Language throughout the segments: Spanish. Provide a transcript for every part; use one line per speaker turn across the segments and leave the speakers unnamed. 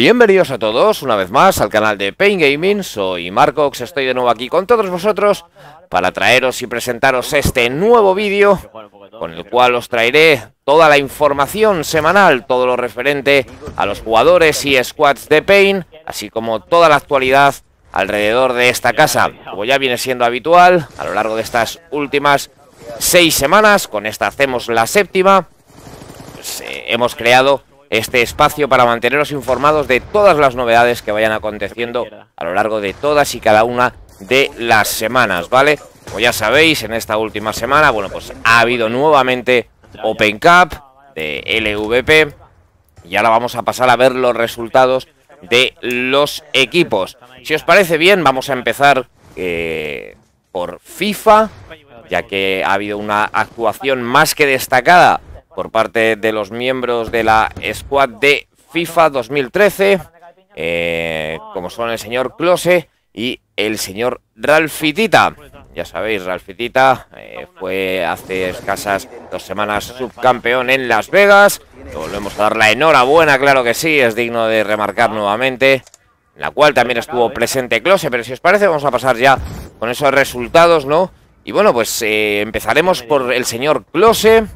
Bienvenidos a todos una vez más al canal de Pain Gaming, soy Marcox, estoy de nuevo aquí con todos vosotros para traeros y presentaros este nuevo vídeo con el cual os traeré toda la información semanal, todo lo referente a los jugadores y squads de Pain, así como toda la actualidad alrededor de esta casa, como ya viene siendo habitual a lo largo de estas últimas seis semanas, con esta hacemos la séptima, pues, eh, hemos creado este espacio para manteneros informados de todas las novedades que vayan aconteciendo a lo largo de todas y cada una de las semanas, ¿vale? Como ya sabéis, en esta última semana, bueno, pues ha habido nuevamente Open Cup de LVP y ahora vamos a pasar a ver los resultados de los equipos. Si os parece bien, vamos a empezar eh, por FIFA, ya que ha habido una actuación más que destacada por parte de los miembros de la squad de FIFA 2013, eh, como son el señor Close y el señor Ralfitita. Ya sabéis, Ralfitita eh, fue hace escasas dos semanas subcampeón en Las Vegas. Volvemos a dar la enhorabuena, claro que sí, es digno de remarcar nuevamente. En la cual también estuvo presente Close, pero si os parece vamos a pasar ya con esos resultados, ¿no? Y bueno, pues eh, empezaremos por el señor Close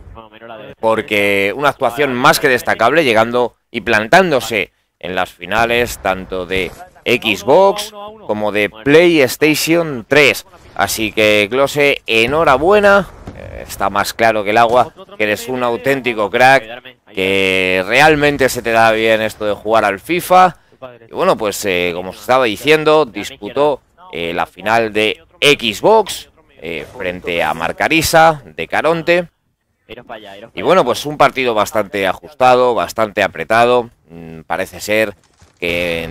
porque una actuación más que destacable, llegando y plantándose en las finales tanto de Xbox como de PlayStation 3. Así que, Close, enhorabuena. Eh, está más claro que el agua que eres un auténtico crack, que realmente se te da bien esto de jugar al FIFA. Y bueno, pues eh, como os estaba diciendo, disputó eh, la final de Xbox frente a Marcarisa de Caronte. Y bueno, pues un partido bastante ajustado, bastante apretado. Mm, parece ser que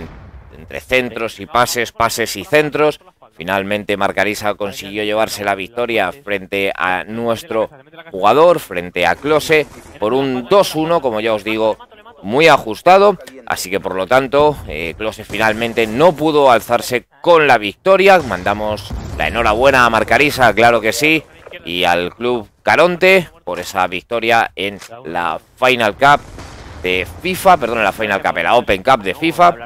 entre centros y pases, pases y centros, finalmente Marcarisa consiguió llevarse la victoria frente a nuestro jugador, frente a Close, por un 2-1, como ya os digo, muy ajustado. Así que por lo tanto, eh, Close finalmente no pudo alzarse con la victoria. Mandamos la enhorabuena a Marcarisa, claro que sí y al club Caronte por esa victoria en la Final Cup de FIFA, perdón, en la Final Cup, en la Open Cup de FIFA.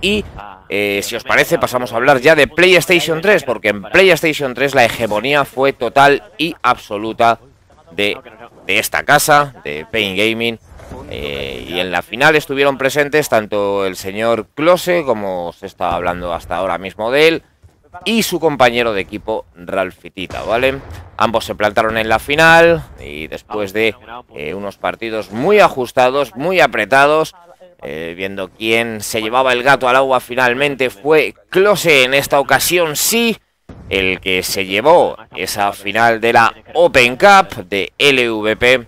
Y eh, si os parece pasamos a hablar ya de PlayStation 3, porque en PlayStation 3 la hegemonía fue total y absoluta de, esta casa, de Pain Gaming. Eh, y en la final estuvieron presentes tanto el señor Close, como se estaba hablando hasta ahora mismo de él, y su compañero de equipo Ralfitita, ¿vale? Ambos se plantaron en la final y después de eh, unos partidos muy ajustados, muy apretados, eh, viendo quién se llevaba el gato al agua finalmente fue Close en esta ocasión sí, el que se llevó esa final de la Open Cup de LVP.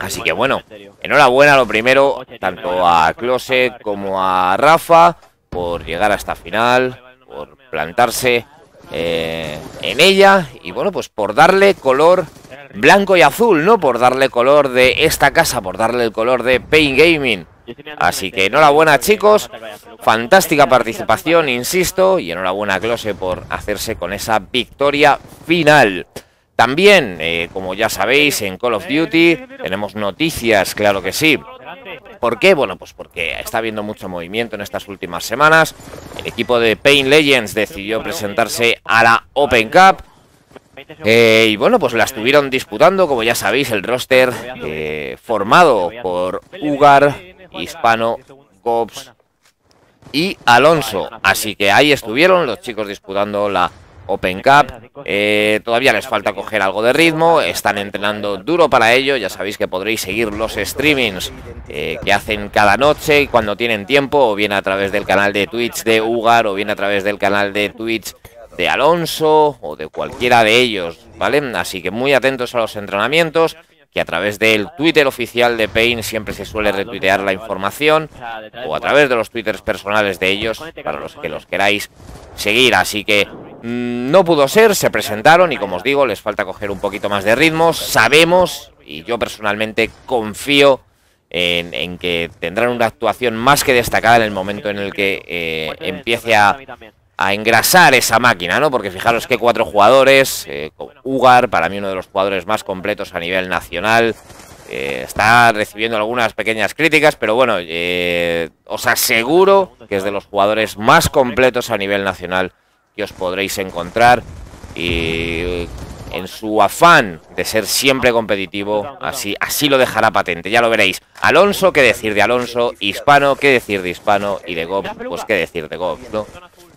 Así que bueno, enhorabuena lo primero tanto a Close como a Rafa por llegar a esta final, por plantarse eh, en ella y bueno, pues por darle color blanco y azul, ¿no? Por darle color de esta casa, por darle el color de Pain Gaming. Así que enhorabuena chicos, fantástica participación, insisto, y enhorabuena a Close por hacerse con esa victoria final. También, eh, como ya sabéis, en Call of Duty tenemos noticias, claro que sí. ¿Por qué? Bueno, pues porque está habiendo mucho movimiento en estas últimas semanas. El equipo de Pain Legends decidió presentarse a la Open Cup. Eh, y bueno, pues la estuvieron disputando, como ya sabéis, el roster eh, formado por Ugar, Hispano, Cops y Alonso. Así que ahí estuvieron los chicos disputando la Open Cup. Eh, todavía les falta coger algo de ritmo, están entrenando duro para ello. Ya sabéis que podréis seguir los streamings eh, que hacen cada noche cuando tienen tiempo, o bien a través del canal de Twitch de Ugar, o bien a través del canal de Twitch de Alonso, o de cualquiera de ellos, ¿vale? Así que muy atentos a los entrenamientos que a través del Twitter oficial de Pain siempre se suele retuitear la información o a través de los twitters personales de ellos para los que los queráis seguir. Así que no pudo ser, se presentaron y como os digo, les falta coger un poquito más de ritmo. Sabemos, y yo personalmente confío en, que tendrán una actuación más que destacada en el momento en el que eh, empiece a, engrasar esa máquina, ¿no? Porque fijaros que cuatro jugadores, eh, Ugar, para mí uno de los jugadores más completos a nivel nacional, Eh, está recibiendo algunas pequeñas críticas, pero bueno, eh, os aseguro que es de los jugadores más completos a nivel nacional que os podréis encontrar. Y en su afán de ser siempre competitivo, así, así lo dejará patente, ya lo veréis. Alonso, qué decir de Alonso, Hispano, qué decir de Hispano, y de Gob, pues qué decir de Gob, ¿no?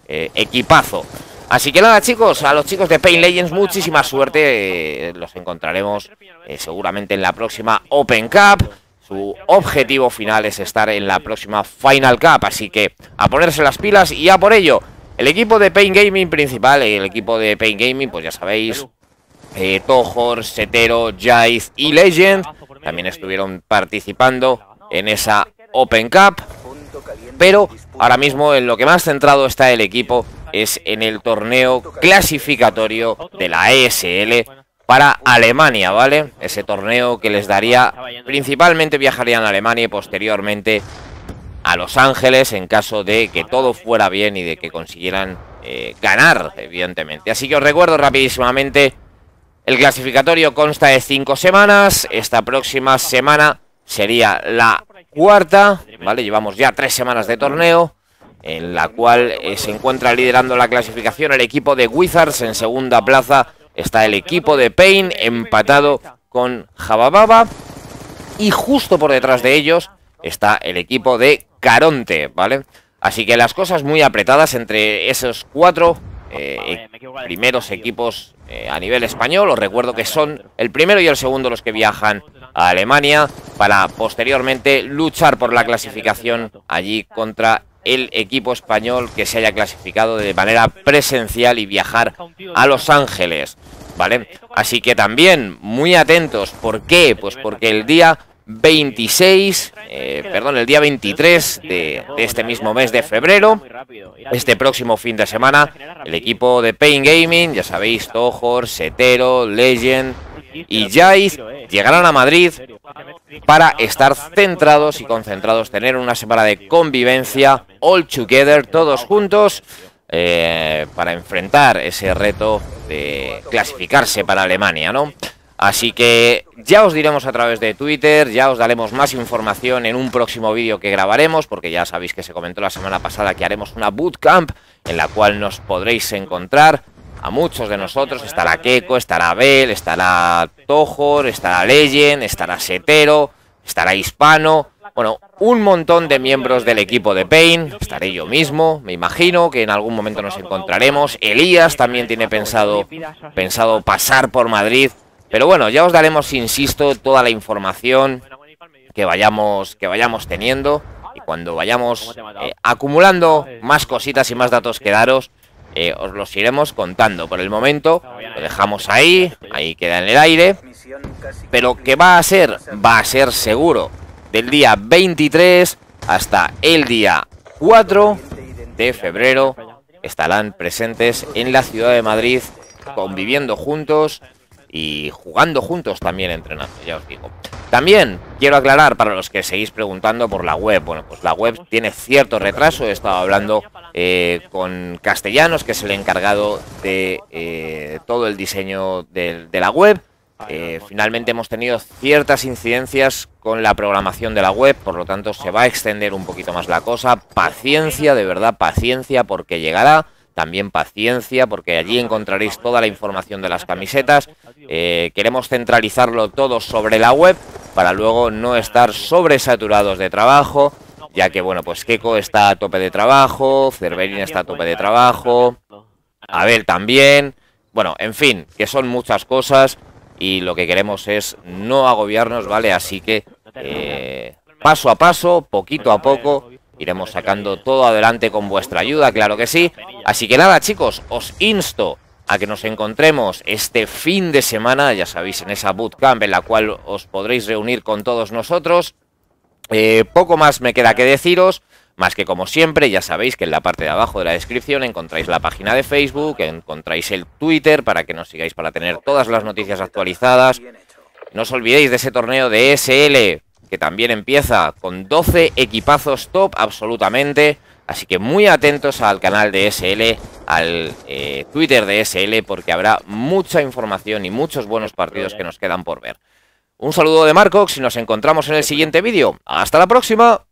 Eh, equipazo. Así que nada chicos, a los chicos de Pain Legends muchísima suerte, eh, los encontraremos eh, seguramente en la próxima Open Cup. Su objetivo final es estar en la próxima Final Cup, así que a ponerse las pilas y a por ello. El equipo de Pain Gaming principal, el equipo de Pain Gaming, pues ya sabéis, eh, Tohor, Setero, Jaiz y Legend también estuvieron participando en esa Open Cup. Pero ahora mismo en lo que más centrado está el equipo es en el torneo clasificatorio de la ESL para Alemania, ¿vale? Ese torneo que les daría, principalmente viajarían a Alemania y posteriormente Los Ángeles en caso de que todo fuera bien y de que consiguieran eh, ganar, evidentemente. Así que os recuerdo rapidísimamente el clasificatorio consta de cinco semanas. Esta próxima semana sería la cuarta, ¿vale? Llevamos ya tres semanas de torneo, en la cual eh, se encuentra liderando la clasificación el equipo de Wizards. En segunda plaza está el equipo de Pain, empatado con Jabababa. Y justo por detrás de ellos está el equipo de Caronte, ¿vale? Así que las cosas muy apretadas entre esos cuatro eh, primeros equipos eh, a nivel español. Os recuerdo que son el primero y el segundo los que viajan a Alemania para posteriormente luchar por la clasificación allí contra el equipo español que se haya clasificado de manera presencial y viajar a Los Ángeles. ¿Vale? Así que también muy atentos. ¿Por qué? Pues porque el día 26, eh, perdón, el día 23 de, este mismo mes de febrero, este próximo fin de semana, el equipo de Pain Gaming, ya sabéis, Tohor, Setero, Legend y Jaiz llegarán a Madrid para estar centrados y concentrados, tener una semana de convivencia, all together, todos juntos, eh, para enfrentar ese reto de clasificarse para Alemania, ¿no? Así que ya os diremos a través de Twitter, ya os daremos más información en un próximo vídeo que grabaremos, porque ya sabéis que se comentó la semana pasada que haremos una bootcamp en la cual nos podréis encontrar a muchos de nosotros. Estará Keko, estará Abel, estará Tojor, estará Legend, estará Setero, estará Hispano. Bueno, un montón de miembros del equipo de Pain. Estaré yo mismo, me imagino que en algún momento nos encontraremos. Elías también tiene pensado, pensado pasar por Madrid pero bueno, ya os daremos, insisto, toda la información que vayamos, que vayamos teniendo. Y cuando vayamos eh, acumulando más cositas y más datos que daros, eh, os los iremos contando. Por el momento lo dejamos ahí, ahí queda en el aire. Pero que va a ser, va a ser seguro, del día 23 hasta el día 4 de febrero estarán presentes en la ciudad de Madrid, conviviendo juntos y jugando juntos también entrenando, ya os digo. También quiero aclarar para los que seguís preguntando por la web. Bueno, pues la web tiene cierto retraso. He estado hablando eh, con Castellanos, que es el encargado de eh, todo el diseño de, la web. Eh, finalmente hemos tenido ciertas incidencias con la programación de la web, por lo tanto se va a extender un poquito más la cosa. Paciencia, de verdad, paciencia, porque llegará. También paciencia, porque allí encontraréis toda la información de las camisetas. Eh, queremos centralizarlo todo sobre la web para luego no estar sobresaturados de trabajo, ya que, bueno, pues Keko está a tope de trabajo, Cerverin está a tope de trabajo, Abel también. Bueno, en fin, que son muchas cosas y lo que queremos es no agobiarnos, ¿vale? Así que eh, paso a paso, poquito a poco, Iremos sacando todo adelante con vuestra ayuda, claro que sí. Así que nada, chicos, os insto a que nos encontremos este fin de semana, ya sabéis, en esa bootcamp en la cual os podréis reunir con todos nosotros. Eh, poco más me queda que deciros, más que como siempre, ya sabéis que en la parte de abajo de la descripción encontráis la página de Facebook, encontráis el Twitter para que nos sigáis para tener todas las noticias actualizadas. No os olvidéis de ese torneo de SL que también empieza con 12 equipazos top absolutamente. Así que muy atentos al canal de SL, al eh, Twitter de SL, porque habrá mucha información y muchos buenos partidos que nos quedan por ver. Un saludo de Marcox y nos encontramos en el siguiente vídeo. ¡Hasta la próxima!